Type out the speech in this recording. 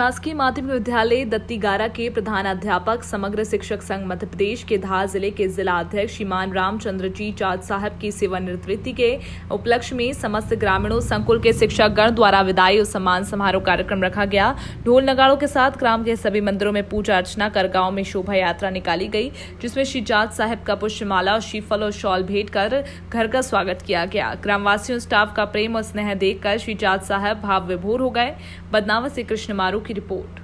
शासकीय माध्यमिक विद्यालय दत्तीगारा के प्रधान अध्यापक समग्र शिक्षक संघ मध्य प्रदेश के धार ज़िले के जिला अध्यक्ष श्रीमान रामचंद्र जी चाँद साहब की सेवानिवृत्ति के उपलक्ष्य में समस्त ग्रामीणों, संकुल के शिक्षक गण द्वारा विदाई और सम्मान समारोह कार्यक्रम रखा गया। ढोल नगाड़ों के साथ ग्राम के सभी मंदिरों में पूजा अर्चना कर गाँव में शोभा यात्रा निकाली गई, जिसमें श्री चाँद साहब का पुष्पमाला और श्रीफल और शॉल भेंट कर घर का स्वागत किया गया। ग्रामवासियों, स्टाफ का प्रेम और स्नेह देखकर श्री चाँद साहब भाव विभोर हो गए। बदनावर से कृष्ण मारू की रिपोर्ट